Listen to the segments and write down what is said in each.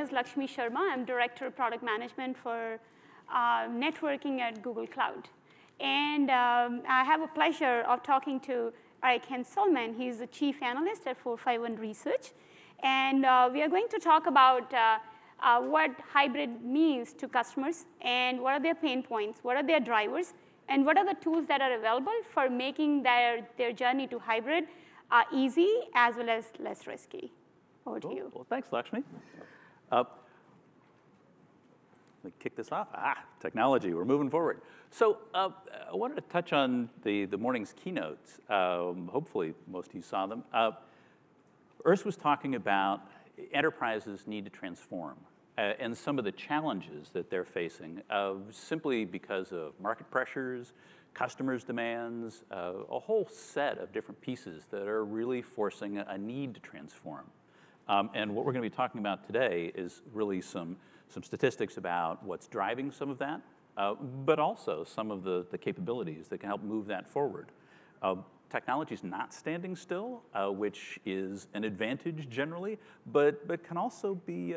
name is Lakshmi Sharma. I'm Director of Product Management for uh, networking at Google Cloud. And um, I have a pleasure of talking to Eric Hanselman. He's the Chief Analyst at 451 Research. And uh, we are going to talk about uh, uh, what hybrid means to customers and what are their pain points, what are their drivers, and what are the tools that are available for making their, their journey to hybrid uh, easy as well as less risky. Over cool. to you. Well, thanks, Lakshmi. Uh, let me kick this off. Ah, technology, we're moving forward. So uh, I wanted to touch on the, the morning's keynotes. Um, hopefully most of you saw them. Uh, Urs was talking about enterprises need to transform uh, and some of the challenges that they're facing uh, simply because of market pressures, customers' demands, uh, a whole set of different pieces that are really forcing a need to transform. Um, and what we're going to be talking about today is really some, some statistics about what's driving some of that, uh, but also some of the, capabilities that can help move that forward. Uh, technology is not standing still, uh, which is an advantage generally, but, can also be,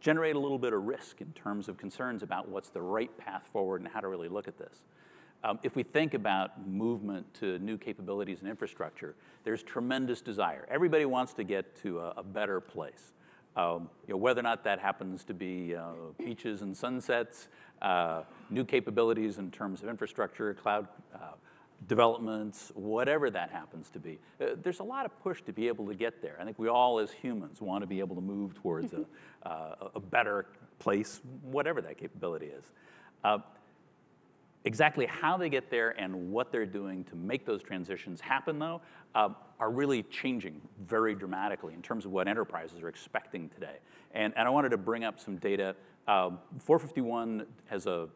generate a little bit of risk in terms of concerns about what's the right path forward and how to really look at this. Um, if we think about movement to new capabilities and infrastructure, there's tremendous desire. Everybody wants to get to a, better place. Um, you know, whether or not that happens to be uh, beaches and sunsets, uh, new capabilities in terms of infrastructure, cloud uh, developments, whatever that happens to be. There's a lot of push to be able to get there. I think we all as humans want to be able to move towards a, a better place, whatever that capability is. Exactly how they get there and what they're doing to make those transitions happen, though, uh, are really changing very dramatically in terms of what enterprises are expecting today. And, I wanted to bring up some data. Uh, 451 has a,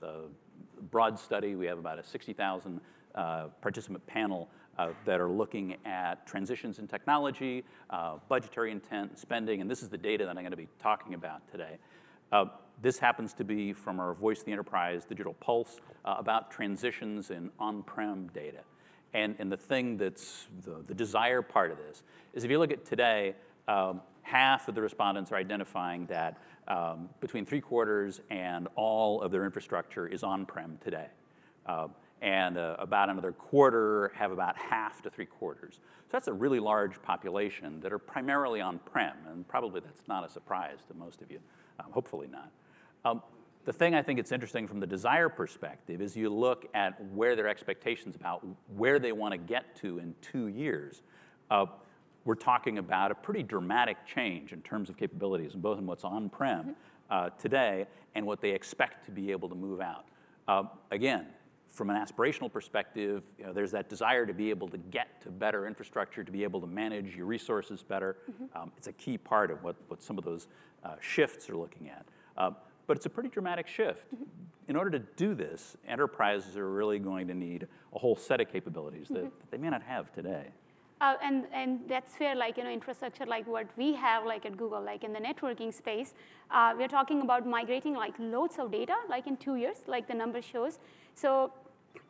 broad study. We have about a 60,000 uh, participant panel uh, that are looking at transitions in technology, uh, budgetary intent, spending, and this is the data that I'm going to be talking about today. This happens to be from our Voice of the Enterprise Digital Pulse uh, about transitions in on-prem data. And, and the thing that's the, the desire part of this is if you look at today, um, half of the respondents are identifying that um, between three quarters and all of their infrastructure is on-prem today. Uh, and uh, about another quarter have about half to three quarters. So that's a really large population that are primarily on-prem, and probably that's not a surprise to most of you, um, hopefully not. Um, the thing I think it's interesting from the desire perspective is you look at where their expectations about where they want to get to in two years. Uh, we're talking about a pretty dramatic change in terms of capabilities, both in what's on-prem mm-hmm. uh, today and what they expect to be able to move out. Uh, again, from an aspirational perspective, you know, there's that desire to be able to get to better infrastructure, to be able to manage your resources better. Mm-hmm. Um, it's a key part of what, what some of those uh, shifts are looking at. But it's a pretty dramatic shift. Mm-hmm. In order to do this, enterprises are really going to need a whole set of capabilities that, mm-hmm. that they may not have today. Uh, and, and that's where like, you know, infrastructure like what we have like at Google, like in the networking space, uh, we're talking about migrating like loads of data, like in two years, like the number shows. So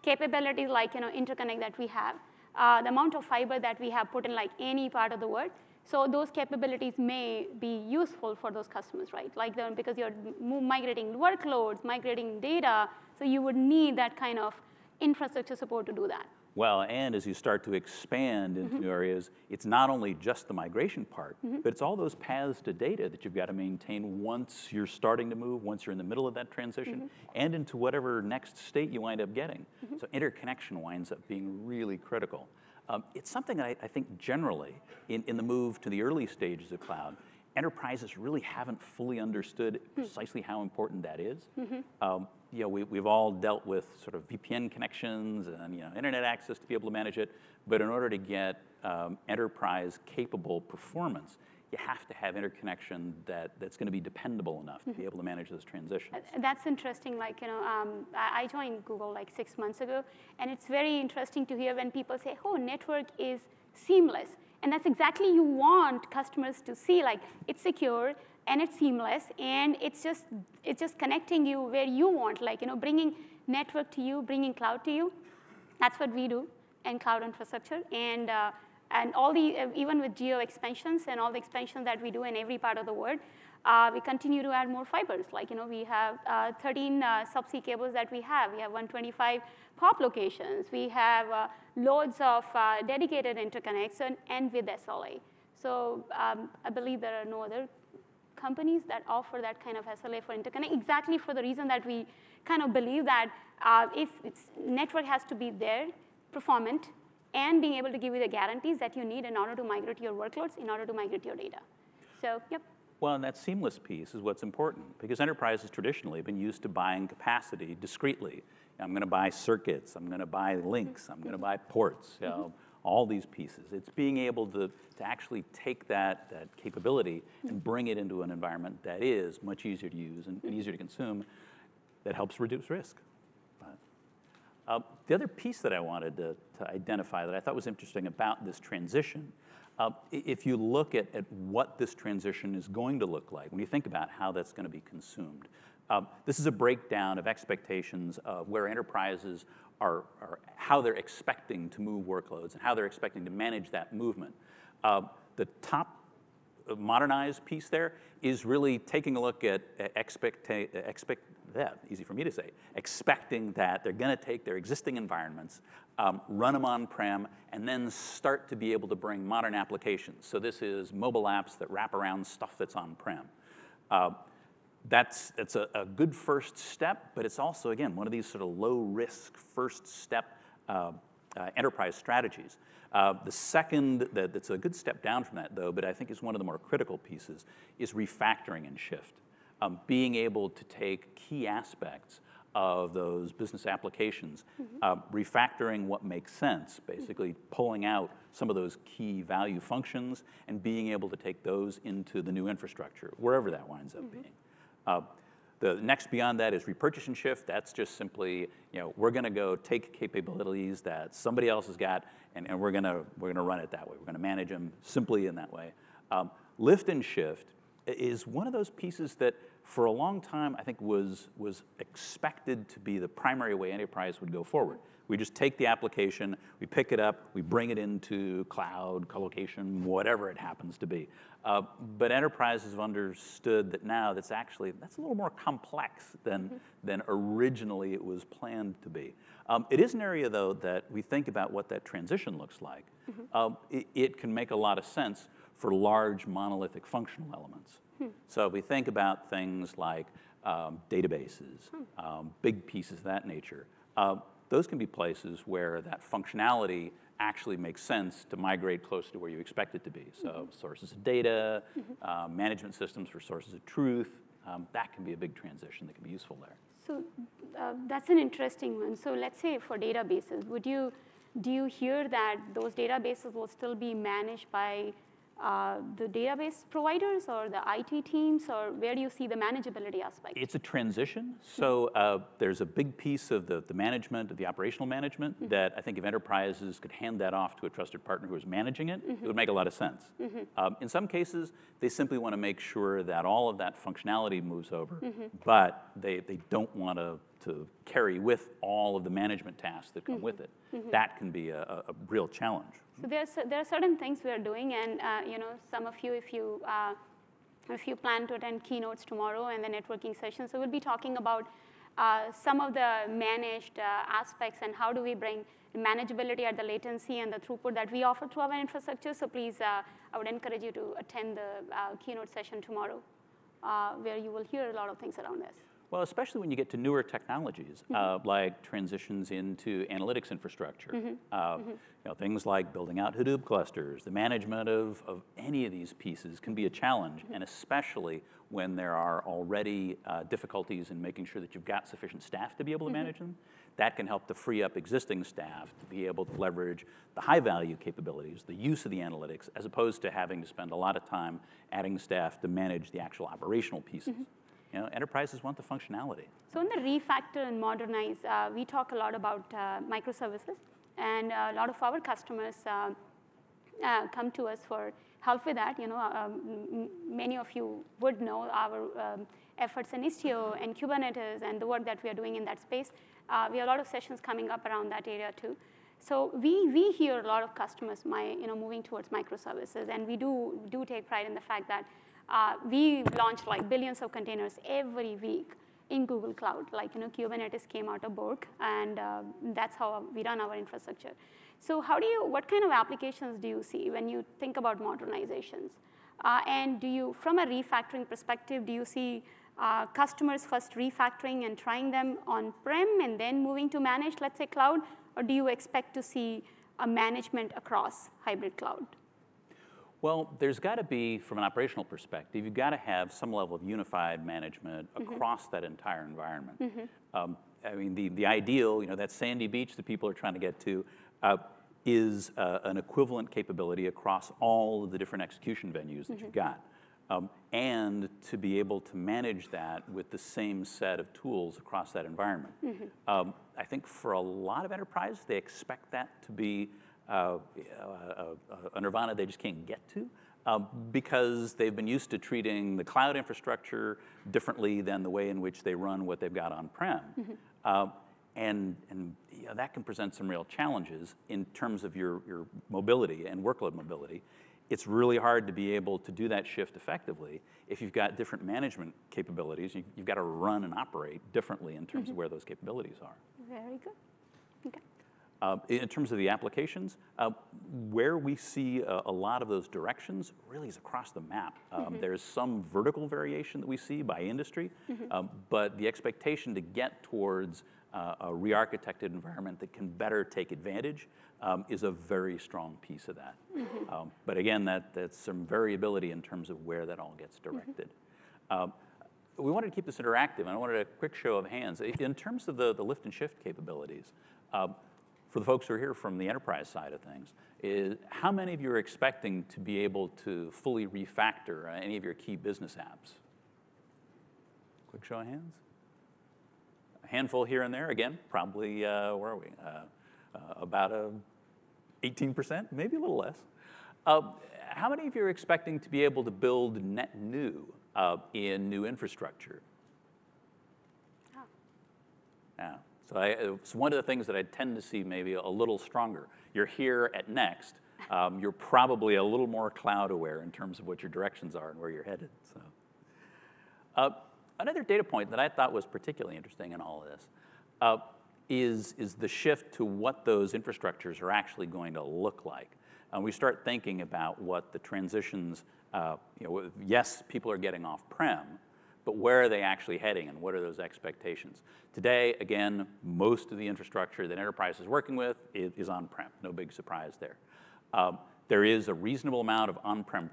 capabilities like you know, interconnect that we have, uh, the amount of fiber that we have put in like any part of the world. So those capabilities may be useful for those customers, right? Like the, because you're migrating workloads, migrating data, so you would need that kind of infrastructure support to do that. Well, and as you start to expand into mm-hmm. new areas, it's not only just the migration part, mm-hmm. but it's all those paths to data that you've got to maintain once you're starting to move, once you're in the middle of that transition, mm-hmm. and into whatever next state you wind up getting. Mm-hmm. So interconnection winds up being really critical. Um, it's something I, I, think generally in, in the move to the early stages of cloud, enterprises really haven't fully understood hmm. precisely how important that is. Mm-hmm. Um, you know, we, we've all dealt with sort of VPN connections and you know, internet access to be able to manage it, but in order to get um, enterprise capable performance, you have to have interconnection that, that's going to be dependable enough to be mm-hmm. able to manage those transitions. That's interesting. Like, you know, um, I joined Google like six months ago, and it's very interesting to hear when people say, oh, network is seamless. And that's exactly you want customers to see, like, it's secure, and it's seamless, and it's just, it's just connecting you where you want, like, you know, bringing network to you, bringing cloud to you. That's what we do in cloud infrastructure. And uh, and all the, uh, even with geo expansions and all the expansions that we do in every part of the world, Uh, we continue to add more fibers. Like, you know, we have uh, 13 uh, subsea cables that we have. We have 125 POP locations. We have uh, loads of dedicated interconnects and, and with SLA. So um, I believe there are no other companies that offer that kind of SLA for interconnect, exactly for the reason that we kind of believe that if network has to be there, performant, and being able to give you the guarantees that you need in order to migrate your workloads, in order to migrate your data. So, yep. Well, and that seamless piece is what's important because enterprises traditionally have been used to buying capacity discretely. I'm going to buy circuits, I'm going to buy links, I'm going to buy ports, you mm-hmm. know, all these pieces. It's being able to, to actually take that, that capability and mm-hmm. bring it into an environment that is much easier to use and, and easier to consume that helps reduce risk. Uh, the other piece that I wanted to, identify that I thought was interesting about this transition, uh, if you look at, at what this transition is going to look like, when you think about how that's going to be consumed, um, this is a breakdown of expectations of where enterprises are, how they're expecting to move workloads and how they're expecting to manage that movement. Uh, the top modernized piece there is really taking a look at that, easy for me to say, expecting that they're going to take their existing environments, um, run them on-prem, and then start to be able to bring modern applications. So this is mobile apps that wrap around stuff that's on-prem. Uh, that's, that's a, a, good first step, but it's also, again, one of these sort of low-risk first step uh, uh, enterprise strategies. Uh, the second, that, that's a good step down from that, though, but I think is one of the more critical pieces, is refactoring and shift. Um, being able to take key aspects of those business applications, mm-hmm. uh, refactoring what makes sense, basically pulling out some of those key value functions and being able to take those into the new infrastructure, wherever that winds up mm-hmm. being. Uh, the next beyond that is repurchase and shift. That's just simply, you know, we're going to go take capabilities that somebody else has got, and, and we're going to we're going to run it that way. We're going to manage them simply in that way. Um, lift and shift is one of those pieces that, for a long time, I think was was expected to be the primary way enterprise would go forward. We just take the application, we pick it up, we bring it into cloud, colocation, whatever it happens to be. Uh, but enterprises have understood that now that's actually, that's a little more complex than, mm-hmm. than originally it was planned to be. Um, it is an area though that we think about what that transition looks like. Mm-hmm. Uh, it, it, can make a lot of sense for large monolithic functional elements. Hmm. So if we think about things like um, databases, hmm. um, big pieces of that nature, uh, those can be places where that functionality actually makes sense to migrate closer to where you expect it to be. So mm-hmm. sources of data, mm-hmm. uh, management systems for sources of truth, um, that can be a big transition that can be useful there. So uh, that's an interesting one. So let's say for databases, would you, do you hear that those databases will still be managed by uh, the database providers or the IT teams, or where do you see the manageability aspect? It's a transition. So uh, there's a big piece of the, the management, of the operational management, mm-hmm. that I think if enterprises could hand that off to a trusted partner who is managing it, mm-hmm. it would make a lot of sense. Mm-hmm. Um, in some cases, they simply want to make sure that all of that functionality moves over, mm-hmm. but they, they don't want to to carry with all of the management tasks that come mm-hmm. with it. Mm-hmm. That can be a, a, real challenge. So there's, there are certain things we are doing, and uh, you know, some of you, if you uh, if you plan to attend keynotes tomorrow and the networking session, so we'll be talking about uh, some of the managed uh, aspects and how do we bring manageability at the latency and the throughput that we offer to our infrastructure. So please, uh, I would encourage you to attend the uh, keynote session tomorrow, where you will hear a lot of things around this. Well, especially when you get to newer technologies, mm-hmm. uh, like transitions into analytics infrastructure. Mm-hmm. Uh, mm-hmm. You know, things like building out Hadoop clusters, the management of, of any of these pieces can be a challenge, mm-hmm. and especially when there are already uh, difficulties in making sure that you've got sufficient staff to be able to mm-hmm. manage them. That can help to free up existing staff to be able to leverage the high value capabilities, the use of the analytics, as opposed to having to spend a lot of time adding staff to manage the actual operational pieces. You know, enterprises want the functionality. So in the refactor and modernize, uh, we talk a lot about uh, microservices, and a lot of our customers uh, uh come to us for help with that. You know, um, many of you would know our um, efforts in Istio and Kubernetes and the work that we are doing in that space. Uh, we have a lot of sessions coming up around that area too. So we, we hear a lot of customers my, you know, moving towards microservices, and we do, do take pride in the fact that uh, we launch like billions of containers every week in Google Cloud. Like, you know, Kubernetes came out of Borg, and uh, that's how we run our infrastructure. So how do you, what kind of applications do you see when you think about modernizations? Uh, and do you, from a refactoring perspective, do you see uh, customers first refactoring and trying them on-prem and then moving to managed, let's say, cloud? Or do you expect to see a management across hybrid cloud? Well, there's got to be, from an operational perspective, you've got to have some level of unified management mm-hmm. across that entire environment. Mm-hmm. Um, I mean, the, the ideal, you know, that sandy beach that people are trying to get to, uh, is uh, an equivalent capability across all of the different execution venues that mm-hmm. you've got. Um, and to be able to manage that with the same set of tools across that environment. Mm-hmm. Um, I think for a lot of enterprise, they expect that to be uh, a, a, nirvana they just can't get to. Um, because they've been used to treating the cloud infrastructure differently than the way in which they run what they've got on-prem. Mm-hmm. Uh, and, and you know, that can present some real challenges in terms of your, your mobility and workload mobility. It's really hard to be able to do that shift effectively if you've got different management capabilities. You, have got to run and operate differently in terms mm-hmm. of where those capabilities are. Very good. Okay. Uh, in terms of the applications, uh, where we see a, a, lot of those directions really is across the map. Um, mm-hmm. There's some vertical variation that we see by industry, mm-hmm. um, but the expectation to get towards uh, a re-architected environment that can better take advantage um, is a very strong piece of that. Mm-hmm. Um, but again, that, that's some variability in terms of where that all gets directed. Um, we wanted to keep this interactive, and I wanted a quick show of hands. In terms of the, the lift and shift capabilities, for the folks who are here from the enterprise side of things, is how many of you are expecting to be able to fully refactor any of your key business apps? Quick show of hands. A handful here and there. Again, probably, uh, where are we? Uh, uh, about a 18%, maybe a little less. Uh, how many of you are expecting to be able to build net new uh, in new infrastructure? Oh. Yeah. So I, it's one of the things that I tend to see maybe a little stronger. You're here at Next. Um, you're probably a little more cloud aware in terms of what your directions are and where you're headed. So, uh, another data point that I thought was particularly interesting in all of this uh, is, is the shift to what those infrastructures are actually going to look like. And we start thinking about what the transitions, uh, you know, yes, people are getting off-prem, but where are they actually heading and what are those expectations? Today, again, most of the infrastructure that enterprise is working with is, on-prem, no big surprise there. Um, there is a reasonable amount of on-prem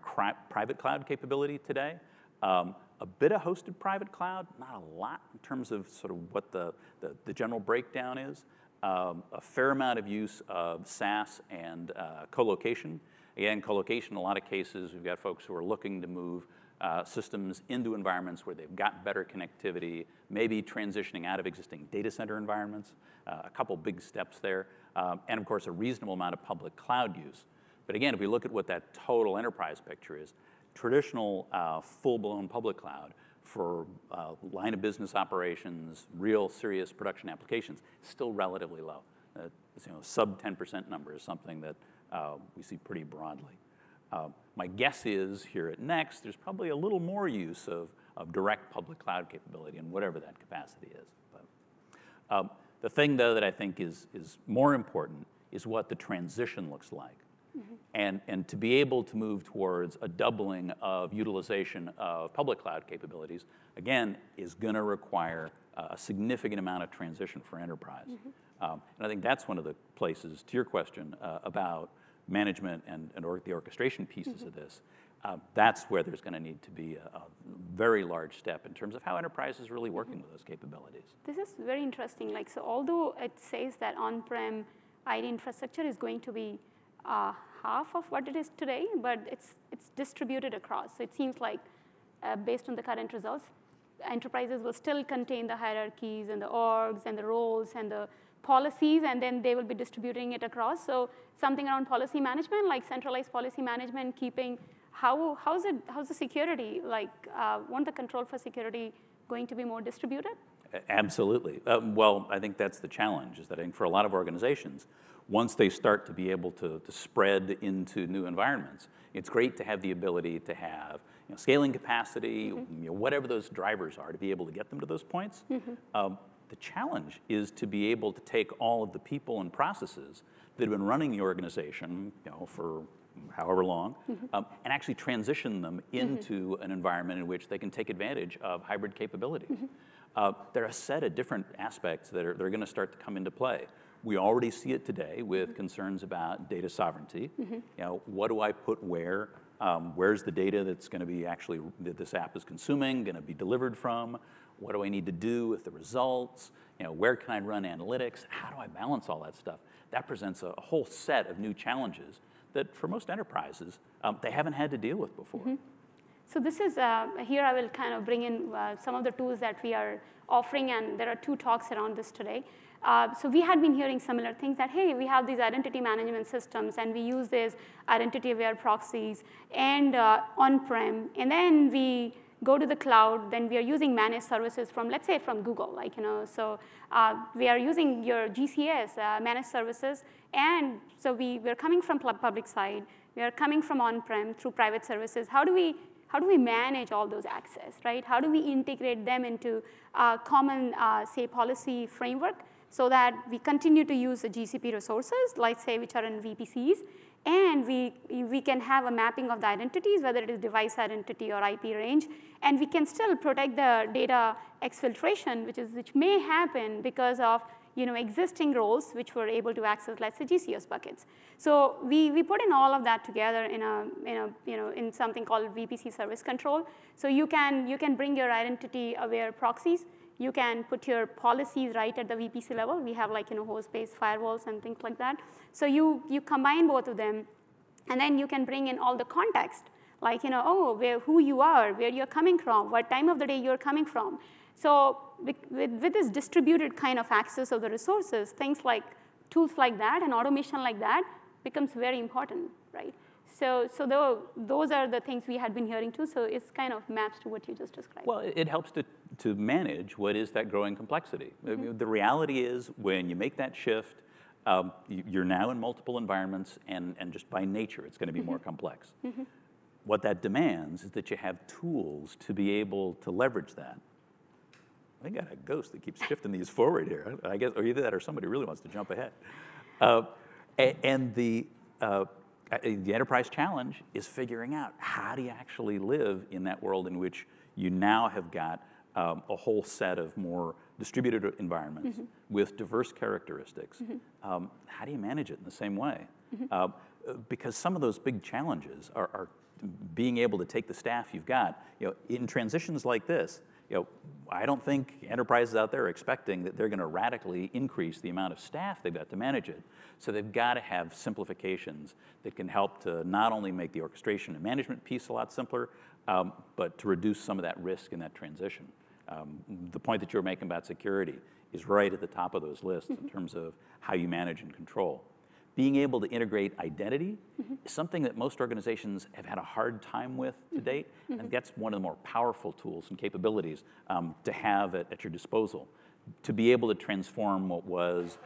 private cloud capability today. Um, a bit of hosted private cloud, not a lot in terms of sort of what the, the, the general breakdown is. Um, a fair amount of use of SaaS and uh, co-location. Again, co-location, in a lot of cases, we've got folks who are looking to move uh, systems into environments where they've got better connectivity, maybe transitioning out of existing data center environments, uh, a couple big steps there, um, and of course a reasonable amount of public cloud use. But again, if we look at what that total enterprise picture is, traditional uh, full-blown public cloud for uh, line of business operations, real serious production applications, still relatively low. Uh, you know, sub 10% number is something that uh, we see pretty broadly. My guess is here at Next, there's probably a little more use of, of direct public cloud capability and whatever that capacity is. But, um, the thing, though, that I think is, is more important is what the transition looks like. Mm-hmm. And, and to be able to move towards a doubling of utilization of public cloud capabilities, again, is going to require a significant amount of transition for enterprise. Mm-hmm. Um, and I think that's one of the places, to your question, uh, about management and, and or, the orchestration pieces mm-hmm. of this, uh, that's where there's going to need to be a, a, very large step in terms of how enterprise is really working with those capabilities. This is very interesting. Like, so although it says that on-prem IT infrastructure is going to be uh, half of what it is today, but it's, it's distributed across. So it seems like, uh, based on the current results, enterprises will still contain the hierarchies and the orgs and the roles and the policies, and then they will be distributing it across. So something around policy management, like centralized policy management, keeping how how's it how's the security like? Uh, won't the control for security going to be more distributed? Absolutely. Um, well, I think that's the challenge. Is that I think for a lot of organizations, once they start to be able to, to spread into new environments, it's great to have the ability to have you know, scaling capacity, you know, whatever those drivers are, to be able to get them to those points. Um, the challenge is to be able to take all of the people and processes that have been running the organization, you know, for however long, um, and actually transition them into an environment in which they can take advantage of hybrid capabilities. Uh, there are a set of different aspects that are, that are going to start to come into play. We already see it today with concerns about data sovereignty. You know, what do I put where? Um, where's the data that's going to be actually that this app is consuming going to be delivered from? What do I need to do with the results? You know, where can I run analytics? How do I balance all that stuff? That presents a, whole set of new challenges that for most enterprises, um, they haven't had to deal with before. So this is, uh, here I will kind of bring in uh, some of the tools that we are offering, and there are two talks around this today. Uh, so we had been hearing similar things that, hey, we have these identity management systems, and we use these identity-aware proxies and uh, on-prem, and then we go to the cloud, then we are using managed services from, let's say, from Google, like, you know, so uh, we are using your GCS, uh, managed services, and so we, we're coming from public side, we are coming from on-prem through private services. How do we how do we manage all those access, right? How do we integrate them into a common, uh, say, policy framework so that we continue to use the GCP resources, like say, which are in VPCs, and we, we can have a mapping of the identities, whether it is device identity or IP range, and we can still protect the data exfiltration, which, is, which may happen because of you know, existing roles which were able to access, let's say, GCS buckets. So we, we put in all of that together in a, in a, you know, in something called VPC service control. So you can, you can bring your identity-aware proxies. You can put your policies right at the VPC level. We have like, you know, host-based firewalls and things like that. So you, you combine both of them, and then you can bring in all the context, like, you know, oh, where, who you are, where you're coming from, what time of the day you're coming from. So with, with, this distributed kind of access of the resources, things like tools like that and automation like that becomes very important, right? So, so the, those are the things we had been hearing too. So it's kind of maps to what you just described. Well, it helps to, to manage what is that growing complexity. Mm-hmm. The reality is when you make that shift, um, you're now in multiple environments, and, and just by nature, it's going to be mm-hmm. more complex. Mm-hmm. What that demands is that you have tools to be able to leverage that. I got a ghost that keeps shifting these forward here. I guess, or either that or somebody really wants to jump ahead. Uh, and the, uh, the enterprise challenge is figuring out how do you actually live in that world in which you now have got um, a whole set of more distributed environments mm-hmm. with diverse characteristics. Mm-hmm. Um, how do you manage it in the same way? Mm-hmm. Uh, because some of those big challenges are, are, being able to take the staff you've got. You know, in transitions like this, you know, I don't think enterprises out there are expecting that they're going to radically increase the amount of staff they've got to manage it. So they've got to have simplifications that can help to not only make the orchestration and management piece a lot simpler, um, but to reduce some of that risk in that transition. Um, the point that you're making about security is right at the top of those lists mm-hmm. in terms of how you manage and control being able to integrate identity mm-hmm. is something that most organizations have had a hard time with to mm-hmm. date, mm-hmm. and that's one of the more powerful tools and capabilities um, to have at, at, your disposal. To be able to transform what was,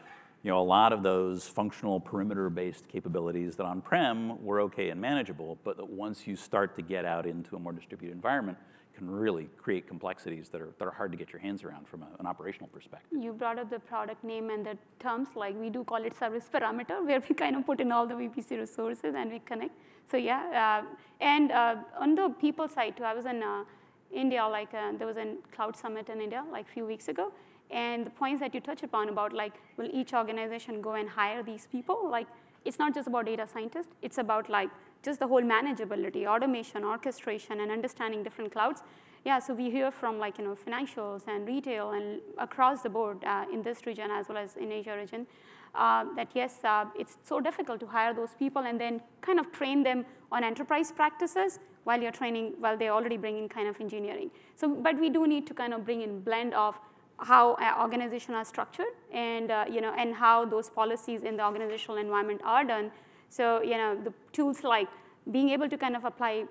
you know, a lot of those functional perimeter-based capabilities that on-prem were okay and manageable, but that once you start to get out into a more distributed environment, can really create complexities that are, that are hard to get your hands around from a, an operational perspective. You brought up the product name and the terms, like we do call it service perimeter, where we kind of put in all the VPC resources and we connect. So yeah, uh, and uh, on the people side too, I was in uh, India, like uh, there was a cloud summit in India like a few weeks ago, and the points that you touch upon about like, will each organization go and hire these people? Like, it's not just about data scientists, it's about like just the whole manageability, automation, orchestration, and understanding different clouds. Yeah, so we hear from like, you know, financials and retail and across the board uh, in this region as well as in Asia region, uh, that yes, uh, it's so difficult to hire those people and then kind of train them on enterprise practices while you're training, while they already bring in kind of engineering. So, but we do need to kind of bring in blend of how organizations are structured and, uh, you know, and how those policies in the organizational environment are done so, you know, the tools like being able to kind of apply,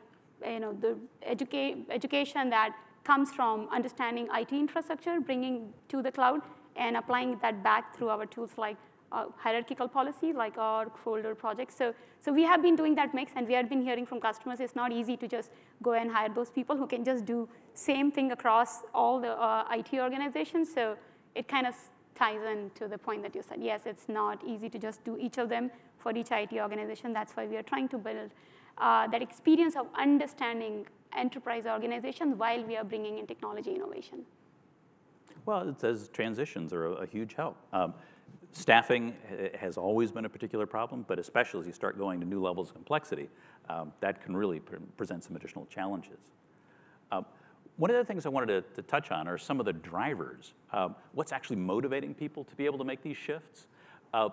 you know, the educa education that comes from understanding IT infrastructure, bringing to the cloud, and applying that back through our tools like uh, hierarchical policy like our folder, projects. So, so we have been doing that mix, and we have been hearing from customers it's not easy to just go and hire those people who can just do same thing across all the uh, IT organizations. So it kind of ties in to the point that you said. Yes, it's not easy to just do each of them for each IT organization. That's why we are trying to build uh, that experience of understanding enterprise organizations while we are bringing in technology innovation. Well, it says transitions are a, a huge help. Um, staffing has always been a particular problem, but especially as you start going to new levels of complexity, um, that can really pre present some additional challenges. One of the things I wanted to, to, touch on are some of the drivers. Um, what's actually motivating people to be able to make these shifts? Uh,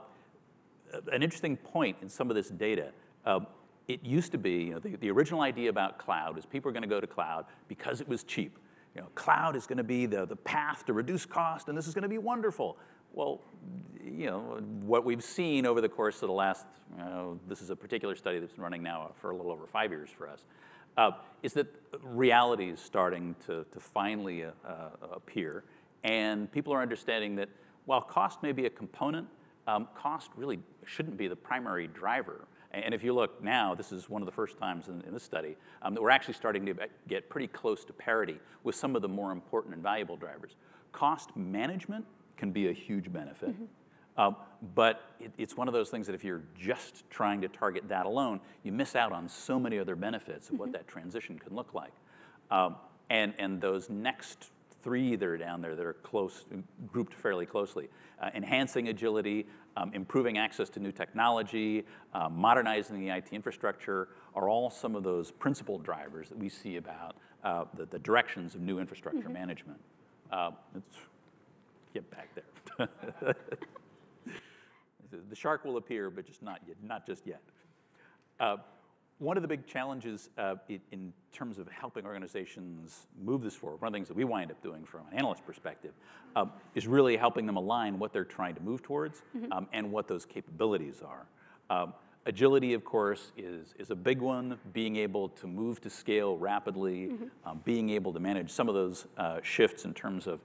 an interesting point in some of this data, uh, it used to be, you know, the, the original idea about cloud is people are going to go to cloud because it was cheap. You know, cloud is going to be the, the path to reduce cost, and this is going to be wonderful. Well, you know, what we've seen over the course of the last, you know, this is a particular study that's been running now for a little over five years for us, is that reality is starting to, finally uh, uh, appear. And people are understanding that while cost may be a component, um, cost really shouldn't be the primary driver. And if you look now, this is one of the first times in, this study um, that we're actually starting to get pretty close to parity with some of the more important and valuable drivers. Cost management can be a huge benefit. Uh, but it, it's one of those things that if you're just trying to target that alone, you miss out on so many other benefits of what mm-hmm. that transition can look like. Um, and, and those next three that are down there that are close, grouped fairly closely, uh, enhancing agility, um, improving access to new technology, uh, modernizing the IT infrastructure are all some of those principal drivers that we see about uh, the, the, directions of new infrastructure mm -hmm. management. Uh, let's get back there. the shark will appear, but just not yet, not just yet. Uh, one of the big challenges uh, in terms of helping organizations move this forward, one of the things that we wind up doing from an analyst perspective, um, is really helping them align what they're trying to move towards mm -hmm. um, and what those capabilities are. Um, agility, of course, is, is a big one, being able to move to scale rapidly, mm -hmm. being able to manage some of those uh, shifts in terms of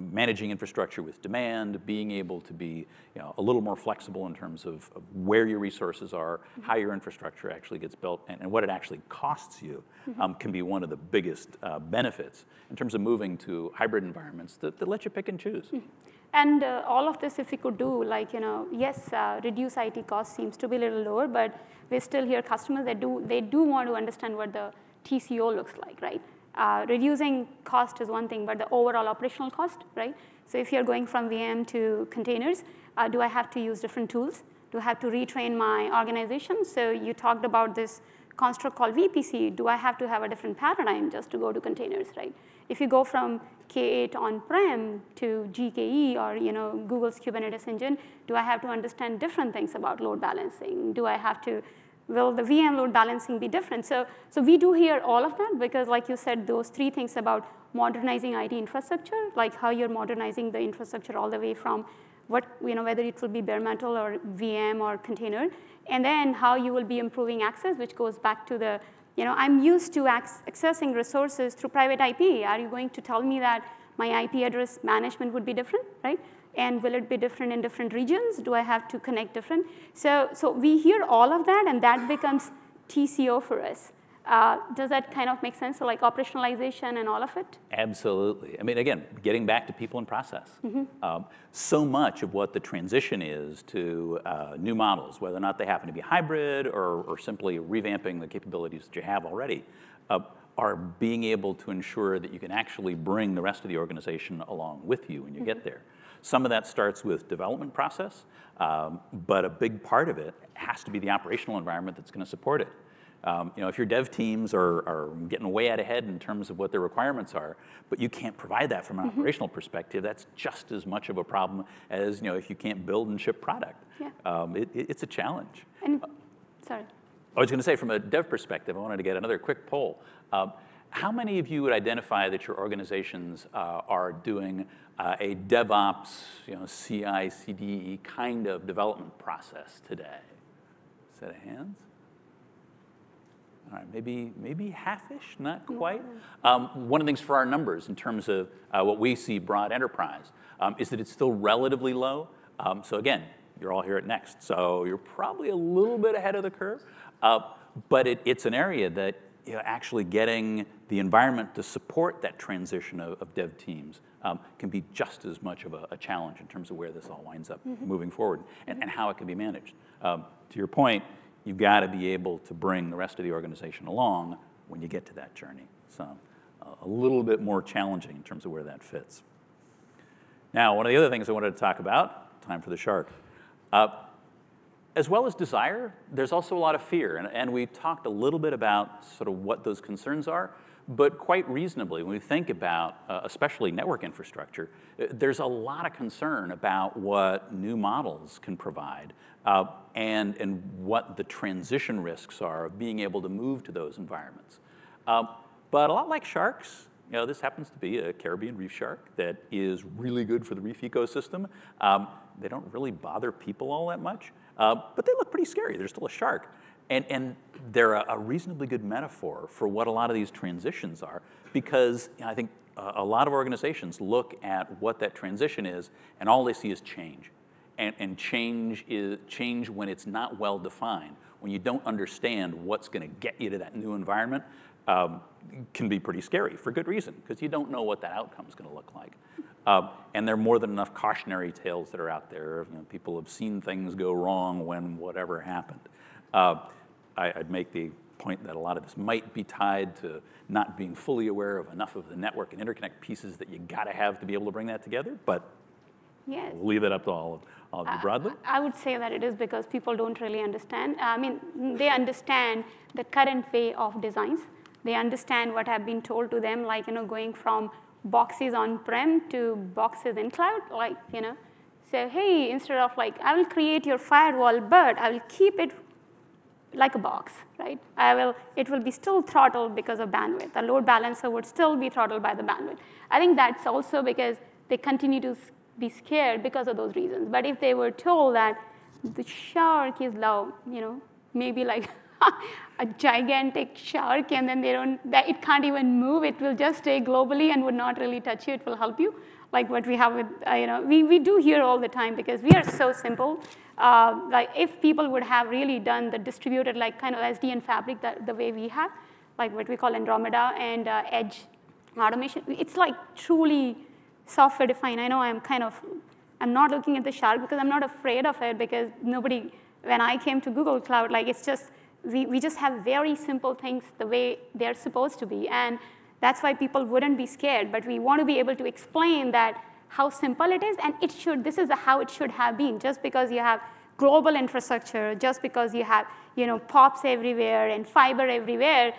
managing infrastructure with demand, being able to be you know, a little more flexible in terms of, of where your resources are, mm -hmm. how your infrastructure actually gets built, and, and what it actually costs you mm -hmm. um, can be one of the biggest uh, benefits in terms of moving to hybrid environments that, that let you pick and choose. Mm -hmm. And uh, all of this, if we could do, like, you know, yes, uh, reduce IT costs seems to be a little lower, but we still hear customers that do, they do want to understand what the TCO looks like, right? Uh, reducing cost is one thing, but the overall operational cost, right? So if you're going from VM to containers, uh, do I have to use different tools? Do I have to retrain my organization? So you talked about this construct called VPC. Do I have to have a different paradigm just to go to containers, right? If you go from K8 on-prem to GKE or you know Google's Kubernetes engine, do I have to understand different things about load balancing? Do I have to will the VM load balancing be different? So, so we do hear all of that because like you said, those three things about modernizing IT infrastructure, like how you're modernizing the infrastructure all the way from what, you know, whether it will be bare metal or VM or container, and then how you will be improving access, which goes back to the, you know, I'm used to accessing resources through private IP. Are you going to tell me that my IP address management would be different, right? And will it be different in different regions? Do I have to connect different? So, so we hear all of that, and that becomes TCO for us. Uh, does that kind of make sense? So like operationalization and all of it? Absolutely. I mean, again, getting back to people and process. Mm -hmm. um, so much of what the transition is to uh, new models, whether or not they happen to be hybrid or, or simply revamping the capabilities that you have already, uh, are being able to ensure that you can actually bring the rest of the organization along with you when you mm -hmm. get mm-hmm. there. Some of that starts with development process, um, but a big part of it has to be the operational environment that's going to support it. Um, you know, if your dev teams are, are, getting way out ahead in terms of what their requirements are, but you can't provide that from an mm -hmm. operational perspective, that's just as much of a problem as you know if you can't build and ship product. Yeah. Um, it, it, it's a challenge. And, sorry. I was going to say, from a dev perspective, I wanted to get another quick poll. Um, how many of you would identify that your organizations uh, are doing uh, a DevOps, you know, CI, CD kind of development process today? Set of hands. All right, maybe, maybe half-ish, not quite. Um, one of the things for our numbers in terms of uh, what we see broad enterprise um, is that it's still relatively low. Um, so again, you're all here at Next, so you're probably a little bit ahead of the curve. Uh, but it, it's an area that you know, actually getting the environment to support that transition of, of dev teams um, can be just as much of a, a, challenge in terms of where this all winds up mm-hmm. moving forward and, and, how it can be managed. Um, to your point, you've got to be able to bring the rest of the organization along when you get to that journey. So uh, a little bit more challenging in terms of where that fits. Now, one of the other things I wanted to talk about, time for the shark. Uh, as well as desire, there's also a lot of fear. And, and we talked a little bit about sort of what those concerns are, but quite reasonably, when we think about uh, especially network infrastructure, uh, there's a lot of concern about what new models can provide uh, and, and what the transition risks are of being able to move to those environments. Um, but a lot like sharks, you know, this happens to be a Caribbean reef shark that is really good for the reef ecosystem. Um, they don't really bother people all that much. Uh, but they look pretty scary. They're still a shark. And, and they're a, a, reasonably good metaphor for what a lot of these transitions are because you know, I think a, a, lot of organizations look at what that transition is and all they see is change. And, and change is change when it's not well defined, when you don't understand what's going to get you to that new environment, um, can be pretty scary for good reason because you don't know what that outcome is going to look like. Uh, and there are more than enough cautionary tales that are out there. You know, people have seen things go wrong when whatever happened. Uh, I, would make the point that a lot of this might be tied to not being fully aware of enough of the network and interconnect pieces that you got to have to be able to bring that together. But yes. we'll leave it up to all of, all of you broadly. I would say that it is because people don't really understand. I mean, they understand the current way of designs. They understand what have been told to them, like you know, going from boxes on-prem to boxes in cloud, like, you know, so hey, instead of like, I will create your firewall, but I will keep it like a box, right? I will, it will be still throttled because of bandwidth. The load balancer would still be throttled by the bandwidth. I think that's also because they continue to be scared because of those reasons. But if they were told that the shark is low, you know, maybe like a gigantic shark and then they don't, it can't even move. It will just stay globally and would not really touch you. It will help you, like what we have with, uh, you know, we, we do here all the time because we are so simple. Uh, like if people would have really done the distributed, like kind of SDN fabric that, the way we have, like what we call Andromeda and uh, Edge automation, it's like truly software defined. I know I'm kind of, I'm not looking at the shark because I'm not afraid of it because nobody, when I came to Google Cloud, like it's just, we, we just have very simple things the way they're supposed to be. And that's why people wouldn't be scared. But we want to be able to explain that how simple it is. And it should, this is how it should have been. Just because you have global infrastructure, just because you have you know, POPs everywhere and fiber everywhere,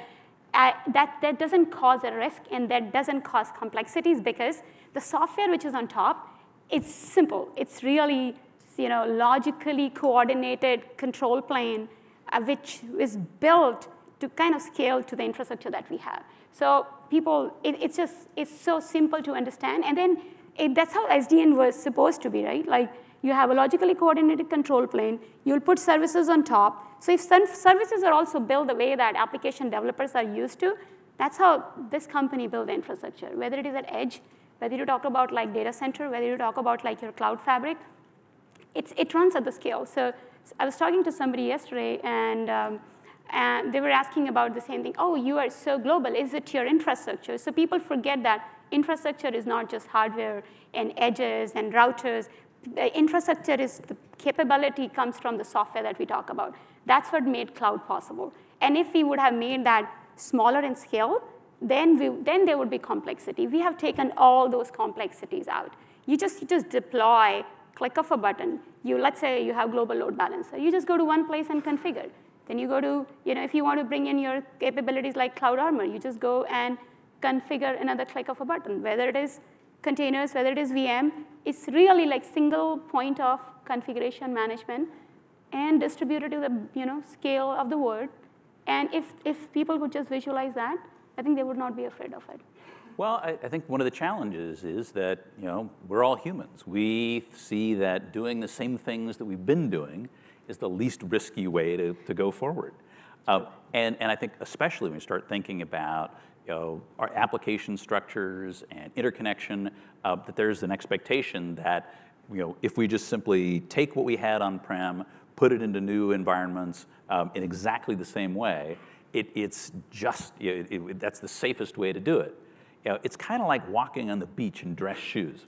uh, that, that doesn't cause a risk and that doesn't cause complexities because the software which is on top, it's simple. It's really you know, logically coordinated control plane uh, which is built to kind of scale to the infrastructure that we have. So people, it, it's just, it's so simple to understand. And then it, that's how SDN was supposed to be, right? Like you have a logically coordinated control plane, you'll put services on top. So if services are also built the way that application developers are used to, that's how this company built the infrastructure. Whether it is at edge, whether you talk about like data center, whether you talk about like your cloud fabric, it's, it runs at the scale. So I was talking to somebody yesterday, and, um, and they were asking about the same thing. Oh, you are so global. Is it your infrastructure? So people forget that infrastructure is not just hardware and edges and routers. The infrastructure is the capability comes from the software that we talk about. That's what made cloud possible. And if we would have made that smaller in scale, then, we, then there would be complexity. We have taken all those complexities out. You just, you just deploy click of a button, you, let's say you have global load balancer, you just go to one place and configure. Then you go to, you know, if you want to bring in your capabilities like Cloud Armor, you just go and configure another click of a button, whether it is containers, whether it is VM, it's really like single point of configuration management and distributed to the you know, scale of the world. And if, if people could just visualize that, I think they would not be afraid of it. Well, I, I, think one of the challenges is that you know we're all humans. We see that doing the same things that we've been doing is the least risky way to, to go forward. Uh, and, and I think especially when we start thinking about you know, our application structures and interconnection, uh, that there's an expectation that you know, if we just simply take what we had on-prem, put it into new environments um, in exactly the same way, it, it's just, you know, it, it, that's the safest way to do it. You know, it's kind of like walking on the beach in dress shoes.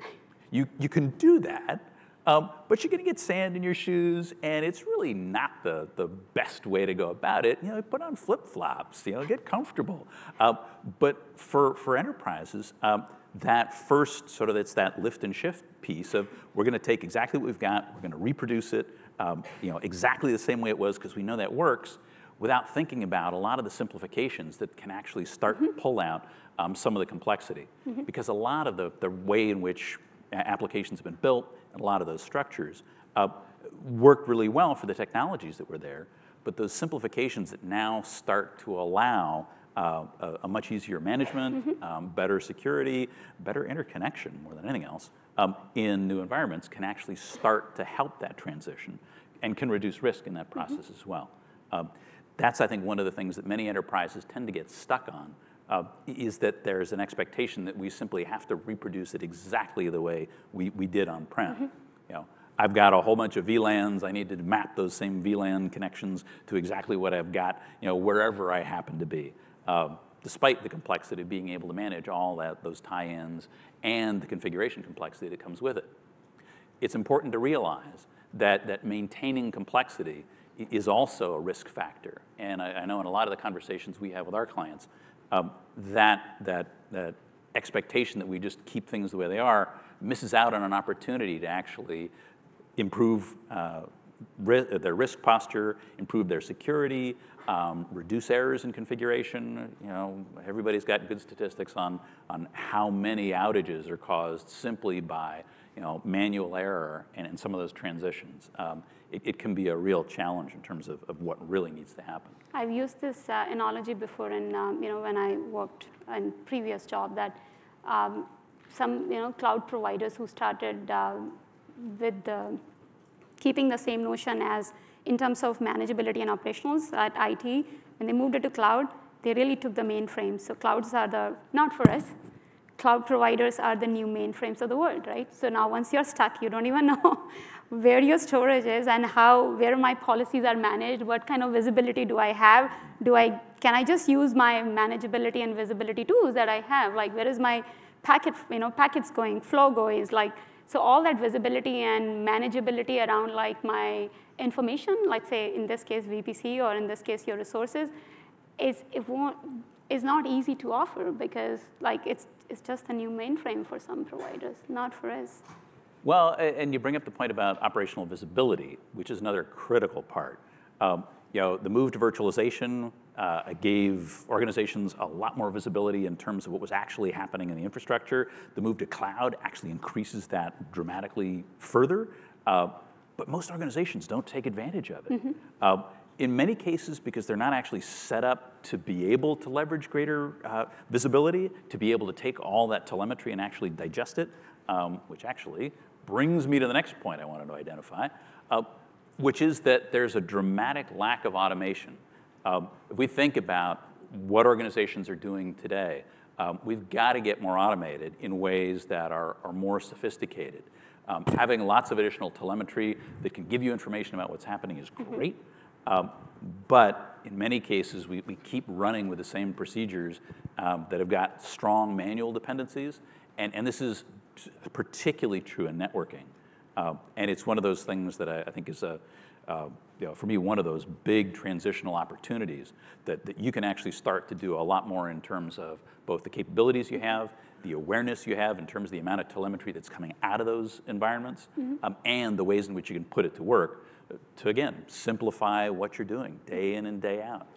You, you can do that, um, but you're going to get sand in your shoes, and it's really not the, the best way to go about it. You know, put on flip flops. You know, get comfortable. Uh, but for for enterprises, um, that first sort of it's that lift and shift piece of we're going to take exactly what we've got, we're going to reproduce it, um, you know, exactly the same way it was because we know that works, without thinking about a lot of the simplifications that can actually start mm-hmm. to pull out um, some of the complexity. Mm-hmm. Because a lot of the, the way in which applications have been built and a lot of those structures uh, work really well for the technologies that were there, but those simplifications that now start to allow uh, a, a, much easier management, mm-hmm. um, better security, better interconnection more than anything else um, in new environments can actually start to help that transition and can reduce risk in that mm-hmm. process mm-hmm. as well. Um, that's, I think, one of the things that many enterprises tend to get stuck on uh, is that there's an expectation that we simply have to reproduce it exactly the way we, we did on-prem. Mm-hmm. You know, I've got a whole bunch of VLANs. I need to map those same VLAN connections to exactly what I've got, you know, wherever I happen to be. Uh, despite the complexity of being able to manage all that, those tie-ins and the configuration complexity that comes with it. It's important to realize that, that maintaining complexity is also a risk factor. And I, I know in a lot of the conversations we have with our clients, um, that, that, that expectation that we just keep things the way they are misses out on an opportunity to actually improve uh, ri their risk posture, improve their security, um, reduce errors in configuration. You know, everybody's got good statistics on, on how many outages are caused simply by you know, manual error and in some of those transitions. Um, it, it, can be a real challenge in terms of, of what really needs to happen. I've used this uh, analogy before, and um, you know, when I worked in previous job, that um, some you know cloud providers who started uh, with the, keeping the same notion as in terms of manageability and operationals at IT, when they moved it to cloud, they really took the mainframe. So clouds are the not for us, cloud providers are the new mainframes of the world, right? So now once you're stuck, you don't even know where your storage is and how, where my policies are managed, what kind of visibility do I have? Do I, can I just use my manageability and visibility tools that I have? Like where is my packet, you know, packets going, flow going, like, so all that visibility and manageability around like my information, let's say in this case VPC or in this case your resources, is, it won't, is not easy to offer because like it's, it's just a new mainframe for some providers, not for us. Well, and you bring up the point about operational visibility, which is another critical part. Um, you know, the move to virtualization uh, gave organizations a lot more visibility in terms of what was actually happening in the infrastructure. The move to cloud actually increases that dramatically further. Uh, but most organizations don't take advantage of it. Mm-hmm. Uh, in many cases because they're not actually set up to be able to leverage greater uh, visibility, to be able to take all that telemetry and actually digest it, um, which actually brings me to the next point I wanted to identify, uh, which is that there's a dramatic lack of automation. Um, if we think about what organizations are doing today, um, we've got to get more automated in ways that are, are more sophisticated. Um, having lots of additional telemetry that can give you information about what's happening is mm-hmm. great. Um, but in many cases, we, we keep running with the same procedures um, that have got strong manual dependencies. And, and this is particularly true in networking. Uh, and it's one of those things that I, I think is a, you know, for me, one of those big transitional opportunities that, that you can actually start to do a lot more in terms of both the capabilities you have, the awareness you have in terms of the amount of telemetry that's coming out of those environments, mm-hmm. um, and the ways in which you can put it to work to, again, simplify what you're doing day in and day out.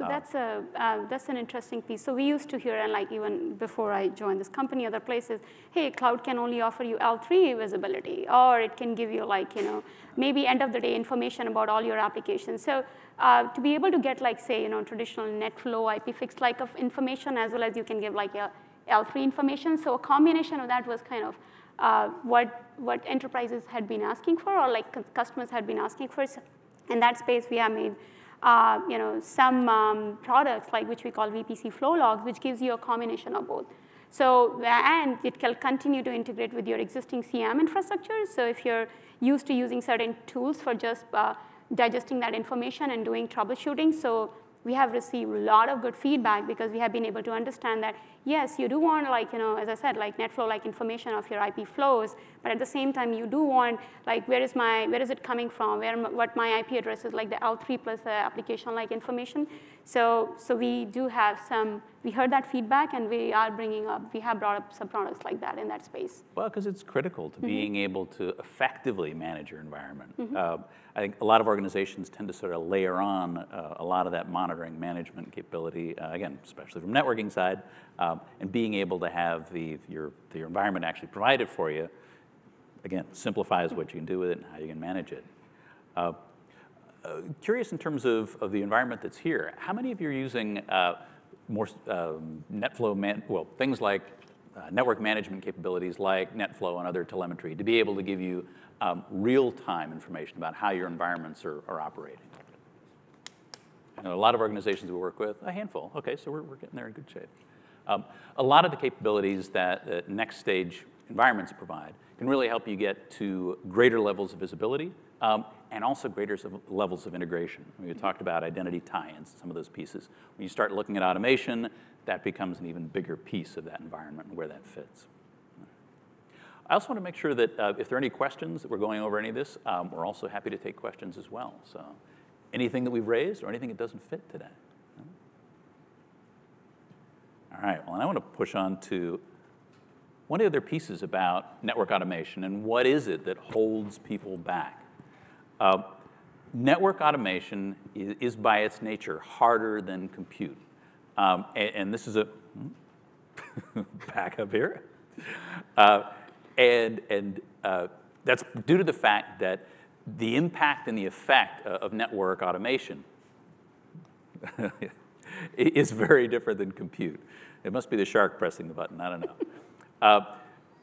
So that's a uh, that's an interesting piece. So we used to hear, and like even before I joined this company, other places, hey, cloud can only offer you L3 visibility, or it can give you like you know maybe end of the day information about all your applications. So uh, to be able to get like say you know traditional NetFlow, IPFix like of information, as well as you can give like a L3 information. So a combination of that was kind of uh, what what enterprises had been asking for, or like customers had been asking for. So in that space, we have made uh, you know, some um, products like which we call VPC flow logs, which gives you a combination of both. So, and it can continue to integrate with your existing SIEM infrastructure. So if you're used to using certain tools for just uh, digesting that information and doing troubleshooting, so we have received a lot of good feedback because we have been able to understand that, yes, you do want, like, you know, as I said, like NetFlow-like information of your IP flows, but at the same time, you do want, like, where is my, where is it coming from, where, what my IP address is, like the L3 plus the application-like information. So, so we do have some, we heard that feedback, and we are bringing up, we have brought up some products like that in that space. Well, because it's critical to mm -hmm. being able to effectively manage your environment. Mm -hmm. uh, I think a lot of organizations tend to sort of layer on uh, a lot of that monitoring management capability, uh, again, especially from networking side, um, and being able to have the, your, your environment actually provided for you, again, simplifies what you can do with it and how you can manage it. Uh, uh, curious in terms of, of the environment that's here, how many of you are using uh, more um, NetFlow, man, well, things like uh, network management capabilities like NetFlow and other telemetry to be able to give you um, real-time information about how your environments are, are operating? You know, a lot of organizations we work with, a handful. Okay, so we're, we're getting there in good shape. Um, a lot of the capabilities that, that next stage environments provide can really help you get to greater levels of visibility um, and also greater levels of integration. We talked about identity tie-ins, some of those pieces. When you start looking at automation, that becomes an even bigger piece of that environment and where that fits. I also want to make sure that uh, if there are any questions that we're going over any of this, um, we're also happy to take questions as well. So anything that we've raised or anything that doesn't fit today. All right, well, and I want to push on to one of the other pieces about network automation and what is it that holds people back. Uh, network automation is, is, by its nature harder than compute. Um, and, and, this is a back up here. Uh, and and uh, that's due to the fact that the impact and the effect of network automation is very different than compute. It must be the shark pressing the button, I don't know. Uh,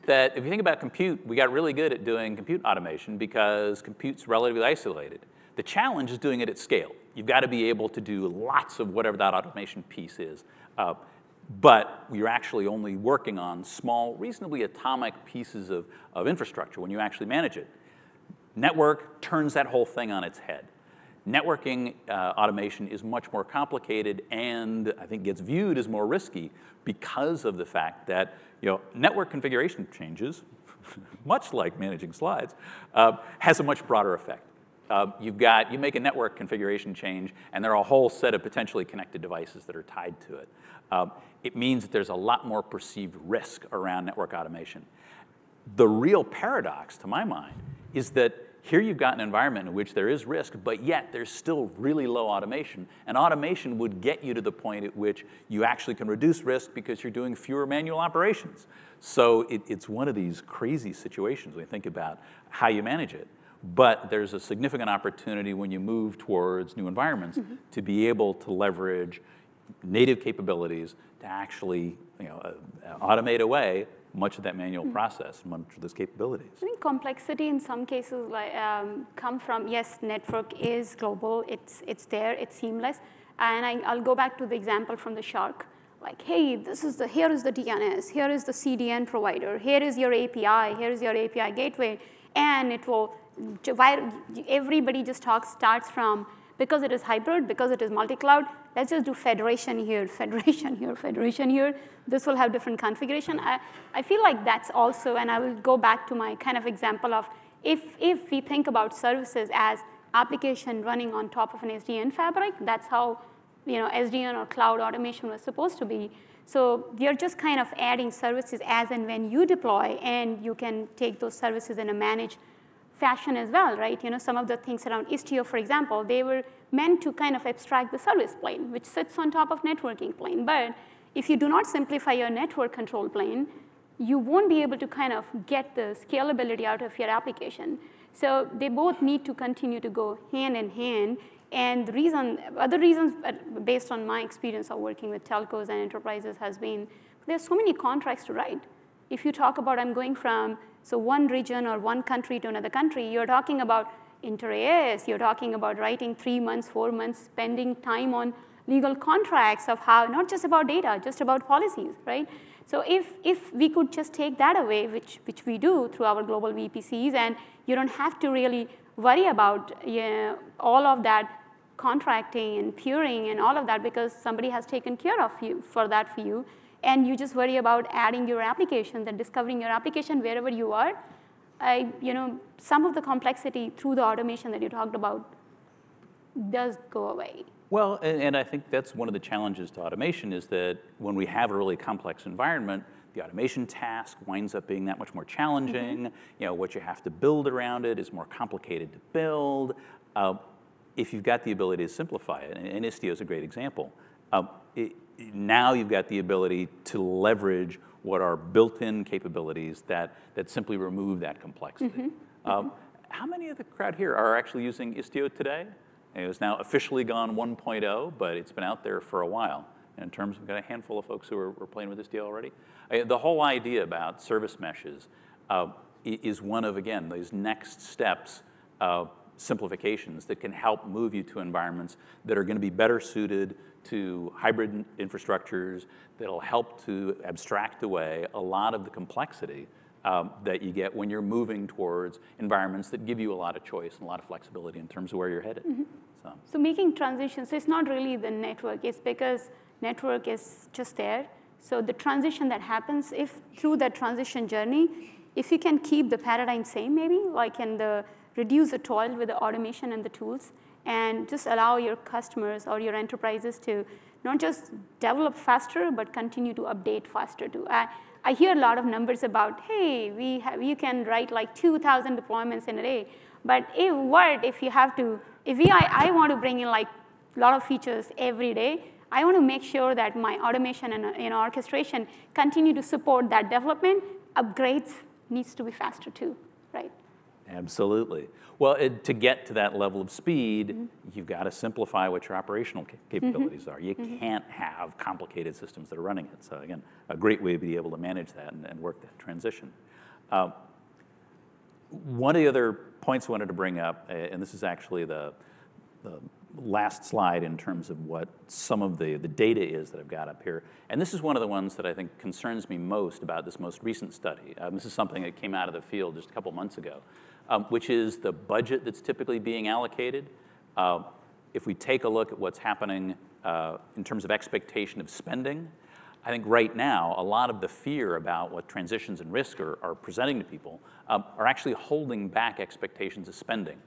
that if you think about compute, we got really good at doing compute automation because compute's relatively isolated. The challenge is doing it at scale. You've got to be able to do lots of whatever that automation piece is. Uh, but you're actually only working on small, reasonably atomic pieces of, of infrastructure when you actually manage it. Network turns that whole thing on its head. Networking uh, automation is much more complicated and I think gets viewed as more risky because of the fact that you know, network configuration changes, much like managing slides, uh, has a much broader effect. Uh, you've got, you make a network configuration change, and there are a whole set of potentially connected devices that are tied to it. Um, it means that there's a lot more perceived risk around network automation. The real paradox, to my mind, is that here you've got an environment in which there is risk, but yet there's still really low automation. And automation would get you to the point at which you actually can reduce risk because you're doing fewer manual operations. So it, it's one of these crazy situations when you think about how you manage it. But there's a significant opportunity when you move towards new environments mm -hmm. to be able to leverage native capabilities to actually you know, uh, automate away much of that manual mm. process, much of those capabilities. I think complexity in some cases like, um, come from, yes, network is global, it's, it's there, it's seamless. And I, I'll go back to the example from the shark. Like, hey, this is the, here is the DNS, here is the CDN provider, here is your API, here is your API gateway, and it will, everybody just talks, starts from because it is hybrid, because it is multi-cloud, let's just do federation here, federation here, federation here. This will have different configuration. I, I feel like that's also, and I will go back to my kind of example of if, if we think about services as application running on top of an SDN fabric, that's how you know, SDN or cloud automation was supposed to be. So are just kind of adding services as and when you deploy, and you can take those services in a managed fashion as well, right? You know, some of the things around Istio, for example, they were meant to kind of abstract the service plane, which sits on top of networking plane. But if you do not simplify your network control plane, you won't be able to kind of get the scalability out of your application. So they both need to continue to go hand in hand. And the reason, other reasons uh, based on my experience of working with telcos and enterprises has been there's so many contracts to write. If you talk about I'm going from so one region or one country to another country, you're talking about inter-AS, you're talking about writing three months, four months, spending time on legal contracts of how, not just about data, just about policies, right? So if, if we could just take that away, which, which we do through our global VPCs, and you don't have to really worry about you know, all of that contracting and peering and all of that because somebody has taken care of you for that for you, and you just worry about adding your application, and discovering your application wherever you are, I, you know, some of the complexity through the automation that you talked about does go away. Well, and, and, I think that's one of the challenges to automation is that when we have a really complex environment, the automation task winds up being that much more challenging. Mm-hmm. You know, what you have to build around it is more complicated to build. Uh, if you've got the ability to simplify it, and, and Istio is a great example, uh, it, now you've got the ability to leverage what are built-in capabilities that, that simply remove that complexity. Mm-hmm. Um, how many of the crowd here are actually using Istio today? It was now officially gone 1.0, but it's been out there for a while. In terms, we've got a handful of folks who are, are playing with Istio already. I, the whole idea about service meshes uh, is one of, again, these next steps, uh, simplifications that can help move you to environments that are going to be better suited to hybrid infrastructures, that'll help to abstract away a lot of the complexity um, that you get when you're moving towards environments that give you a lot of choice and a lot of flexibility in terms of where you're headed. Mm-hmm. So. so making transitions, so it's not really the network, it's because network is just there. So the transition that happens, if through that transition journey, if you can keep the paradigm same maybe, like in the reduce the toil with the automation and the tools, and just allow your customers or your enterprises to not just develop faster, but continue to update faster too. I, I hear a lot of numbers about, hey, we have, you can write like 2,000 deployments in a day. But if what if you have to, if we, I, I want to bring in like a lot of features every day, I want to make sure that my automation and you know, orchestration continue to support that development. Upgrades needs to be faster too, right? Absolutely. Well, it, to get to that level of speed, mm-hmm. you've got to simplify what your operational capabilities mm-hmm. are. You mm-hmm. can't have complicated systems that are running it. So again, a great way to be able to manage that and, and work that transition. Uh, one of the other points I wanted to bring up, and this is actually the, the last slide in terms of what some of the, the data is that I've got up here. And this is one of the ones that I think concerns me most about this most recent study. Um, this is something that came out of the field just a couple months ago which is the budget that's typically being allocated. Uh, if we take a look at what's happening uh, in terms of expectation of spending, I think right now, a lot of the fear about what transitions and risk are, presenting to people um, are actually holding back expectations of spending.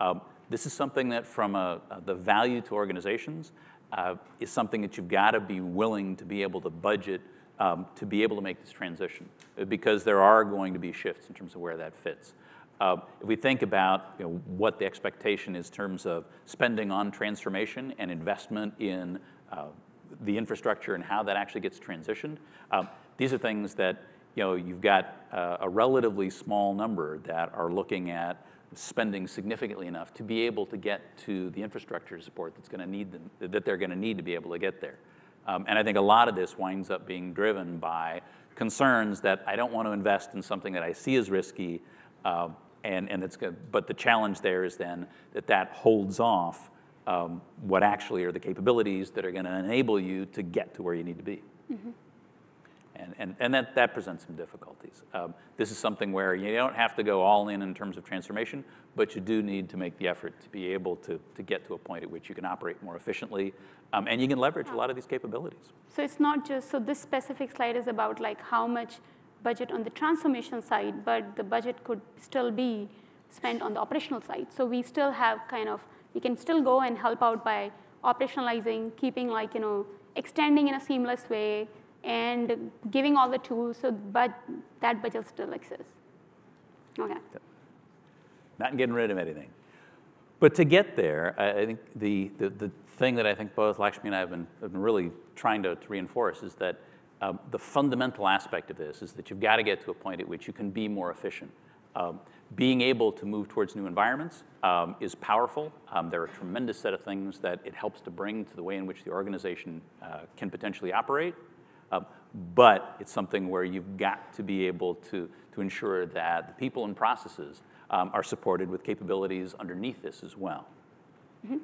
Um, this is something that, from a, the value to organizations, uh, is something that you've got to be willing to be able to budget um, to be able to make this transition, because there are going to be shifts in terms of where that fits. Uh, if we think about what the expectation is in terms of spending on transformation and investment in uh, the infrastructure and how that actually gets transitioned, um, these are things that you know, you've got uh, a relatively small number that are looking at spending significantly enough to be able to get to the infrastructure support that's to need them, that they're going to need to be able to get there. Um, and I think a lot of this winds up being driven by concerns that I don't want to invest in something that I see as risky, and, and it's good. But the challenge there is then that that holds off um, what actually are the capabilities that are going to enable you to get to where you need to be. Mm-hmm. And, and, and that, that presents some difficulties. Um, this is something where you don't have to go all in in terms of transformation, but you do need to make the effort to be able to, to get to a point at which you can operate more efficiently um, and you can leverage a lot of these capabilities. So it's not just, so this specific slide is about like how much budget on the transformation side, but the budget could still be spent on the operational side. So we still have kind of, we can still go and help out by operationalizing, keeping like, you know, extending in a seamless way and giving all the tools, so but that budget still exists. Okay. Not getting rid of anything. But to get there, I think the, the, the thing that I think both Lakshmi and I have been, have been really trying to, to reinforce is that um, the fundamental aspect of this is that you've got to get to a point at which you can be more efficient. Um, being able to move towards new environments um, is powerful. Um, there are a tremendous set of things that it helps to bring to the way in which the organization uh, can potentially operate. Uh, but it's something where you've got to be able to, to ensure that the people and processes um, are supported with capabilities underneath this as well. Mm-hmm.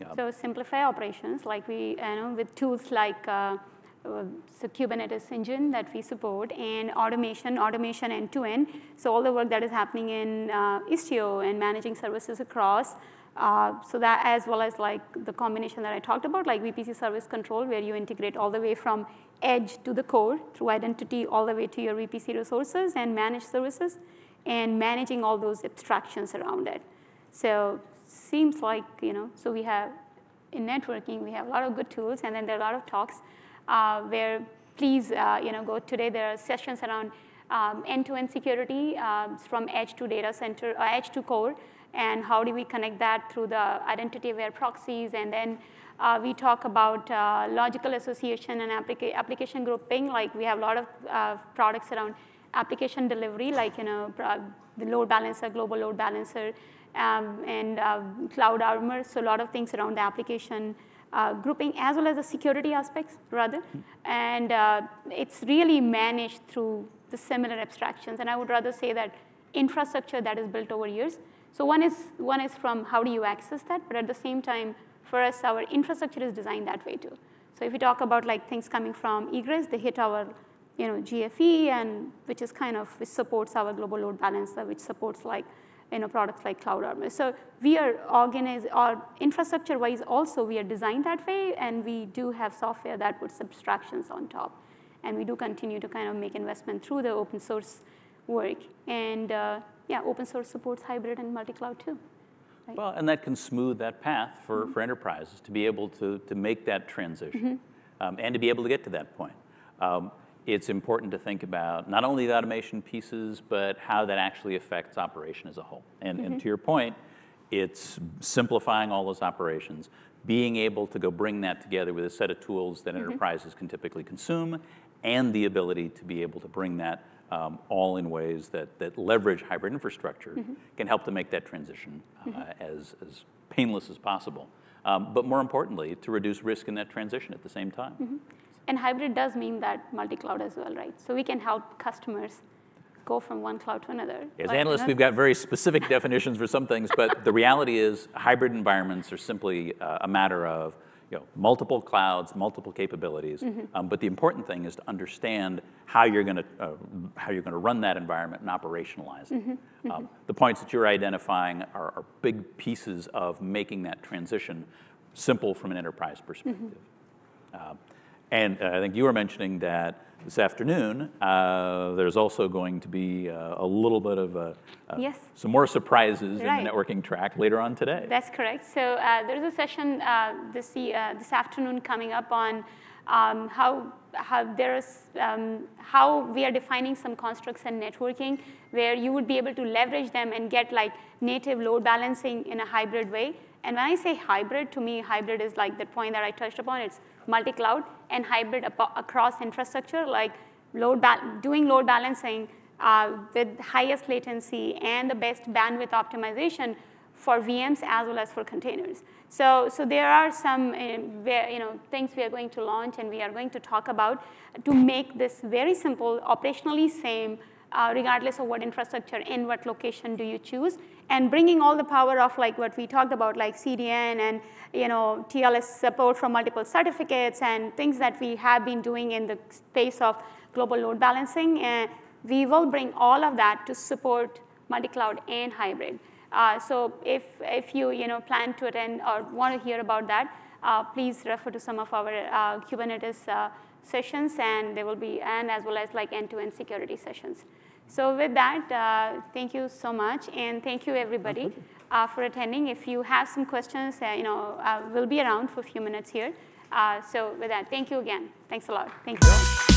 Yeah. So simplify operations, like we, you know, with tools like uh, uh, so Kubernetes engine that we support, and automation, automation end to end. So all the work that is happening in uh, Istio and managing services across. Uh, so that as well as like the combination that I talked about, like VPC service control, where you integrate all the way from edge to the core through identity all the way to your VPC resources and manage services and managing all those abstractions around it. So seems like, you know, so we have in networking, we have a lot of good tools and then there are a lot of talks where please, uh, you know, go today, there are sessions around um, end-to-end security um, from edge to data center, uh, edge to core, and how do we connect that through the identity-aware proxies, and then uh, we talk about uh, logical association and applica application grouping, like we have a lot of uh, products around application delivery, like you know the load balancer, global load balancer, um, and uh, cloud armor. So a lot of things around the application uh, grouping as well as the security aspects rather. And uh, it's really managed through the similar abstractions. And I would rather say that infrastructure that is built over years. So one is, one is from how do you access that, but at the same time, for us, our infrastructure is designed that way too. So if we talk about like things coming from egress, they hit our you know, GFE, and which is kind of, which supports our global load balancer, which supports like you know, products like Cloud Armor. So we are organized, our infrastructure-wise also, we are designed that way, and we do have software that puts abstractions on top. And we do continue to kind of make investment through the open source work. And uh, yeah, open source supports hybrid and multi-cloud too. Right? Well, and that can smooth that path for, mm-hmm. for enterprises to be able to, to make that transition mm-hmm. um, and to be able to get to that point. Um, it's important to think about not only the automation pieces, but how that actually affects operation as a whole. And, mm-hmm. and to your point, it's simplifying all those operations, being able to go bring that together with a set of tools that mm-hmm. enterprises can typically consume, and the ability to be able to bring that um, all in ways that, that leverage hybrid infrastructure mm-hmm. can help to make that transition uh, mm-hmm. as, as painless as possible. Um, but more importantly, to reduce risk in that transition at the same time. And hybrid does mean that multi-cloud as well, right? So we can help customers go from one cloud to another. As like, analysts, you know, we've got very specific definitions for some things, but the reality is hybrid environments are simply uh, a matter of you know, multiple clouds, multiple capabilities. Mm-hmm. Um, but the important thing is to understand how you're going to uh, how you're going to run that environment and operationalize it. Mm-hmm. Um, mm-hmm. the points that you're identifying are, are, big pieces of making that transition simple from an enterprise perspective. Uh, and uh, I think you were mentioning that this afternoon, uh, there's also going to be uh, a little bit of a, uh, yes. some more surprises right. in the networking track later on today. That's correct. So uh, there's a session uh, this, this afternoon coming up on um, how, how, there's, um, how we are defining some constructs in networking where you would be able to leverage them and get like native load balancing in a hybrid way. And when I say hybrid, to me, hybrid is like the point that I touched upon. It's multi-cloud and hybrid across infrastructure, like load doing load balancing uh, with highest latency and the best bandwidth optimization for VMs as well as for containers. So, so there are some uh, you know, things we are going to launch and we are going to talk about to make this very simple, operationally same, uh, regardless of what infrastructure in what location do you choose, and bringing all the power of like what we talked about, like CDN and you know TLS support from multiple certificates and things that we have been doing in the space of global load balancing, and we will bring all of that to support multi-cloud and hybrid. Uh, so if if you you know plan to attend or want to hear about that, uh, please refer to some of our uh, Kubernetes uh, sessions, and there will be and as well as like end-to-end security sessions. So with that, uh, thank you so much, and thank you everybody uh, for attending. If you have some questions, uh, you know, uh, we'll be around for a few minutes here. Uh, so with that, thank you again. Thanks a lot. Thank you.